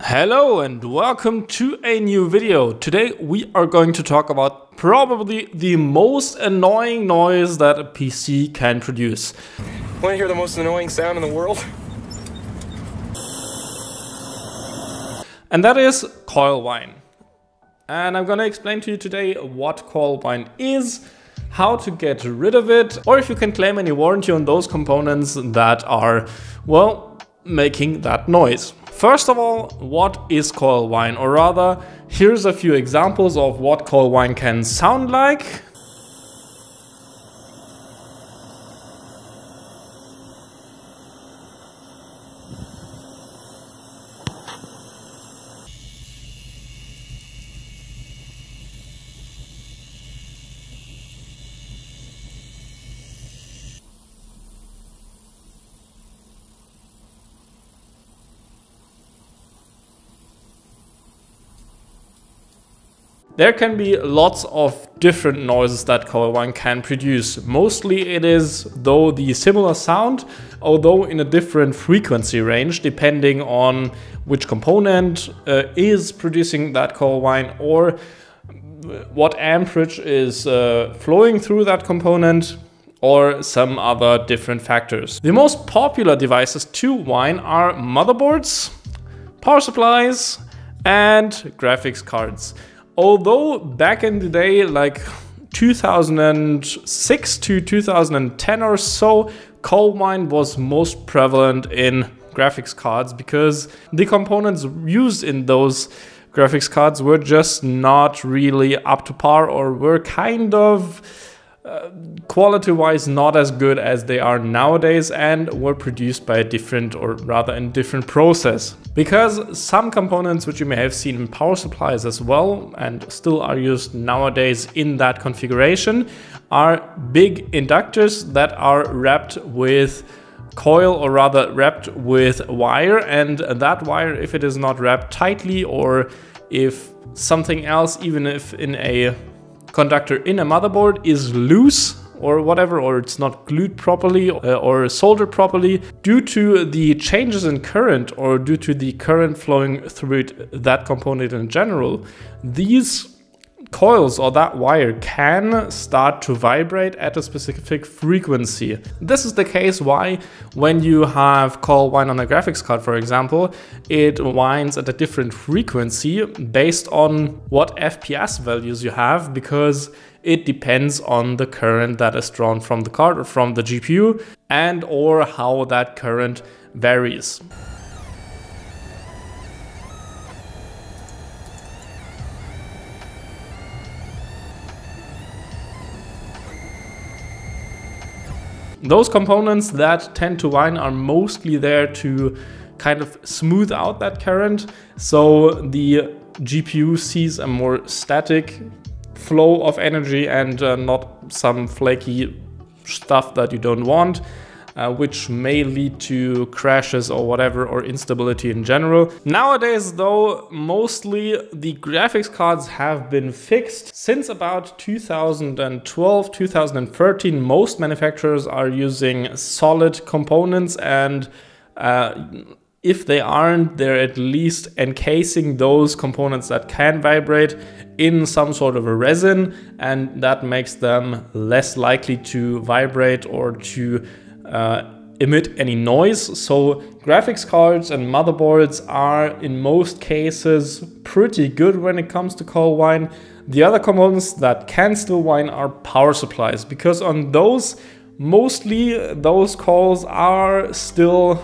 Hello and welcome to a new video. Today we are going to talk about probably the most annoying noise that a PC can produce. Want to hear the most annoying sound in the world? And that is coil whine. And I'm gonna explain to you today what coil whine is, how to get rid of it, or if you can claim any warranty on those components that are, well, making that noise. First of all, what is coil whine? Or rather, here's a few examples of what coil whine can sound like. There can be lots of different noises that Coil Whine can produce. Mostly it is though the similar sound, although in a different frequency range depending on which component uh, is producing that Coil Whine or what amperage is uh, flowing through that component or some other different factors. The most popular devices to whine are motherboards, power supplies and graphics cards. Although back in the day, like 2006 to 2010 or so, coil whine was most prevalent in graphics cards because the components used in those graphics cards were just not really up to par or were kind of uh, quality wise not as good as they are nowadays and were produced by a different or rather in different process. Because some components which you may have seen in power supplies as well and still are used nowadays in that configuration are big inductors that are wrapped with coil or rather wrapped with wire and that wire if it is not wrapped tightly or if something else even if in a conductor in a motherboard is loose or whatever, or it's not glued properly uh, or soldered properly, due to the changes in current or due to the current flowing through it, that component in general, these coils or that wire can start to vibrate at a specific frequency. This is the case why when you have coil whine on a graphics card, for example, it whines at a different frequency based on what FPS values you have because it depends on the current that is drawn from the card or from the GPU and or how that current varies. Those components that tend to whine are mostly there to kind of smooth out that current. So the GPU sees a more static flow of energy and uh, not some flaky stuff that you don't want uh, which may lead to crashes or whatever or instability in general. Nowadays though, mostly the graphics cards have been fixed. Since about 2012, 2013, most manufacturers are using solid components and uh, if they aren't, they're at least encasing those components that can vibrate in some sort of a resin and that makes them less likely to vibrate or to emit any noise. So graphics cards and motherboards are in most cases pretty good when it comes to coil whine. The other components that can still whine are power supplies because on those mostly those coils are still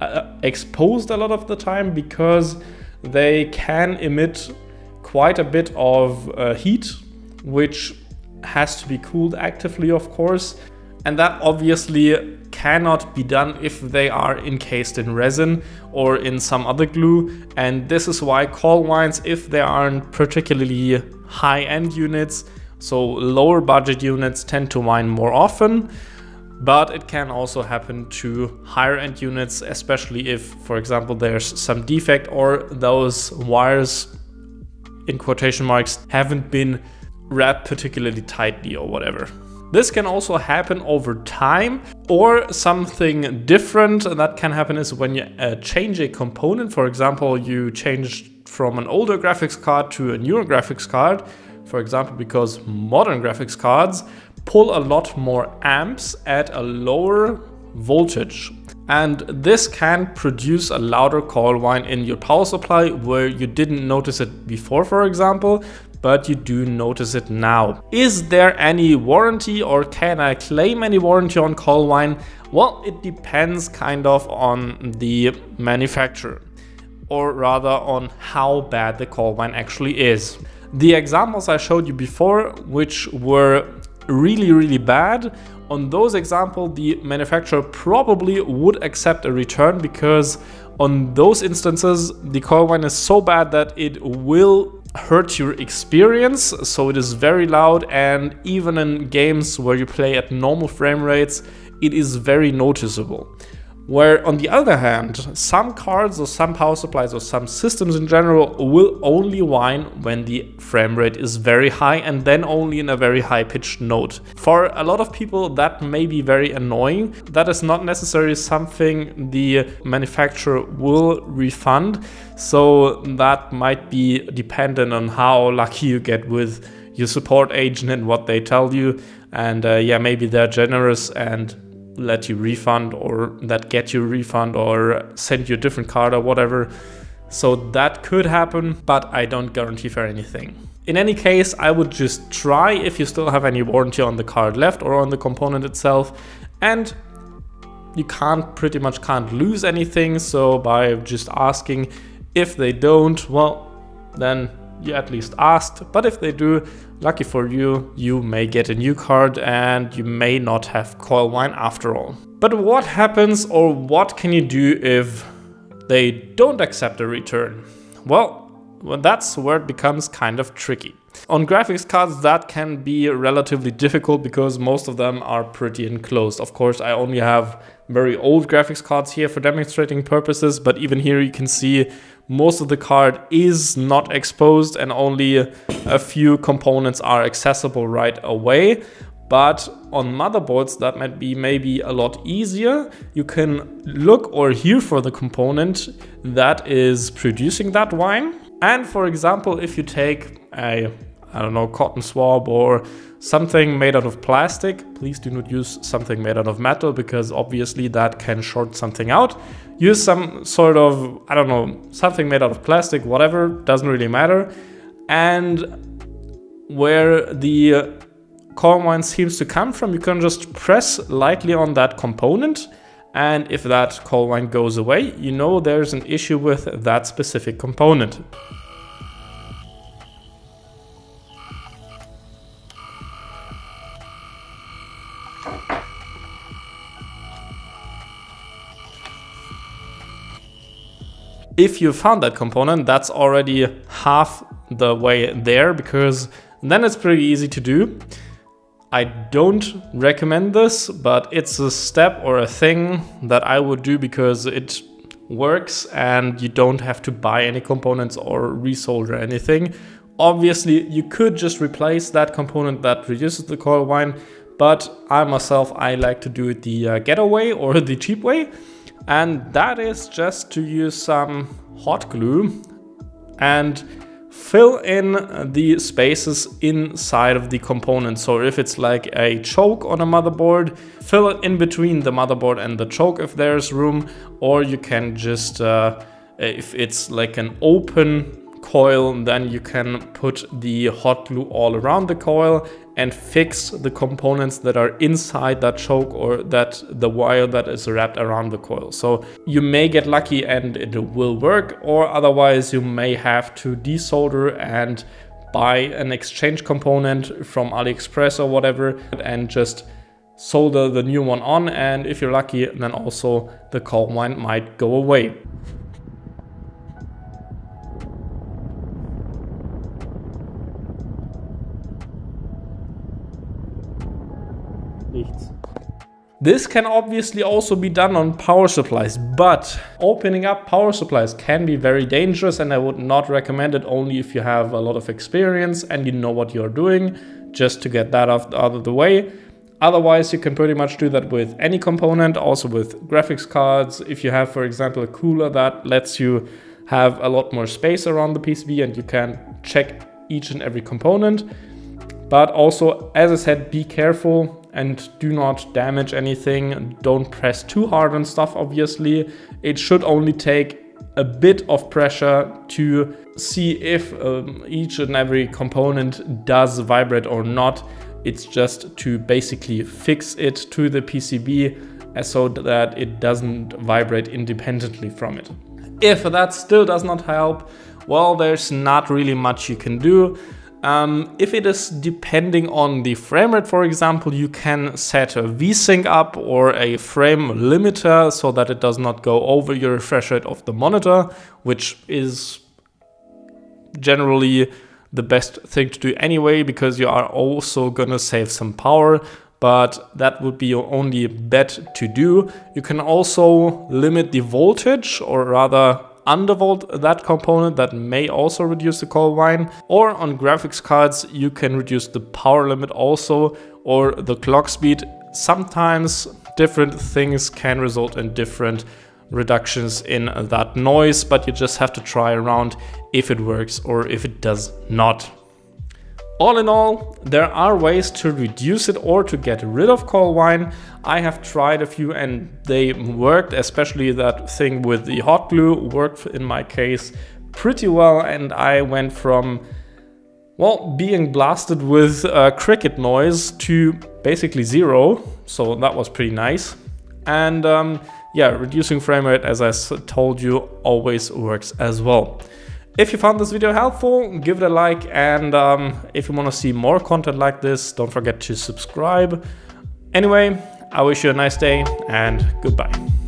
uh, exposed a lot of the time because they can emit quite a bit of uh, heat which has to be cooled actively of course and that obviously cannot be done if they are encased in resin or in some other glue. And this is why coil whines, if they aren't particularly high-end units, so lower budget units tend to whine more often. But it can also happen to higher end units, especially if, for example, there's some defect or those wires in quotation marks haven't been wrapped particularly tightly or whatever. This can also happen over time or something different that can happen is when you uh, change a component. For example, you change from an older graphics card to a newer graphics card. For example, because modern graphics cards pull a lot more amps at a lower voltage. And this can produce a louder coil whine in your power supply where you didn't notice it before, for example, but you do notice it now. Is there any warranty or can I claim any warranty on coil whine? Well, it depends kind of on the manufacturer or rather on how bad the coil whine actually is. The examples I showed you before, which were really, really bad, on those examples, the manufacturer probably would accept a return because on those instances, the coil whine is so bad that it will hurt your experience. So it is very loud and even in games where you play at normal frame rates, it is very noticeable. Where on the other hand, some cards or some power supplies or some systems in general will only whine when the frame rate is very high and then only in a very high pitched note. For a lot of people that may be very annoying. That is not necessarily something the manufacturer will refund. So that might be dependent on how lucky you get with your support agent and what they tell you. And uh, yeah, maybe they're generous and let you refund or that get you refund or send you a different card or whatever. So that could happen, but I don't guarantee for anything. In any case, I would just try if you still have any warranty on the card left or on the component itself. And you can't pretty much can't lose anything. So by just asking if they don't, well, then you at least asked. But if they do, lucky for you, you may get a new card and you may not have coil whine after all. But what happens or what can you do if they don't accept a return? Well, well, that's where it becomes kind of tricky. On graphics cards, that can be relatively difficult because most of them are pretty enclosed. Of course, I only have very old graphics cards here for demonstrating purposes, but even here you can see most of the card is not exposed and only a few components are accessible right away. But on motherboards, that might be maybe a lot easier. You can look or hear for the component that is producing that whine. And for example, if you take a, I don't know, cotton swab or something made out of plastic, please do not use something made out of metal because obviously that can short something out use some sort of, I don't know, something made out of plastic, whatever, doesn't really matter. And where the whine seems to come from, you can just press lightly on that component. And if that coil whine goes away, you know there's an issue with that specific component. if you found that component, that's already half the way there because then it's pretty easy to do. I don't recommend this, but it's a step or a thing that I would do because it works and you don't have to buy any components or resolder anything. Obviously, you could just replace that component that reduces the coil whine, but I myself, I like to do it the uh, getaway or the cheap way. And that is just to use some hot glue and fill in the spaces inside of the component. So if it's like a choke on a motherboard, fill it in between the motherboard and the choke if there's room, or you can just, uh, if it's like an open coil, then you can put the hot glue all around the coil and fix the components that are inside that choke or that the wire that is wrapped around the coil. So you may get lucky and it will work or otherwise you may have to desolder and buy an exchange component from AliExpress or whatever and just solder the new one on and if you're lucky then also the coil whine might go away. Nichts. This can obviously also be done on power supplies, but opening up power supplies can be very dangerous and I would not recommend it only if you have a lot of experience and you know what you're doing, just to get that out of the way. Otherwise, you can pretty much do that with any component, also with graphics cards. If you have, for example, a cooler that lets you have a lot more space around the PCB and you can check each and every component. But also, as I said, be careful and do not damage anything. Don't press too hard on stuff, obviously. It should only take a bit of pressure to see if um, each and every component does vibrate or not. It's just to basically fix it to the PCB so that it doesn't vibrate independently from it. If that still does not help, well, there's not really much you can do. Um, if it is depending on the frame rate, for example, you can set a VSync up or a frame limiter so that it does not go over your refresh rate of the monitor, which is generally the best thing to do anyway, because you are also gonna save some power but that would be your only bet to do. You can also limit the voltage or rather undervolt that component that may also reduce the coil whine. Or on graphics cards, you can reduce the power limit also or the clock speed. Sometimes different things can result in different reductions in that noise, but you just have to try around if it works or if it does not. All in all, there are ways to reduce it or to get rid of coil whine. I have tried a few and they worked, especially that thing with the hot glue worked in my case pretty well and I went from well, being blasted with uh, cricket noise to basically zero, so that was pretty nice. And um, yeah, reducing frame rate, as I told you, always works as well. If you found this video helpful, give it a like and um, if you want to see more content like this, don't forget to subscribe. Anyway, I wish you a nice day and goodbye.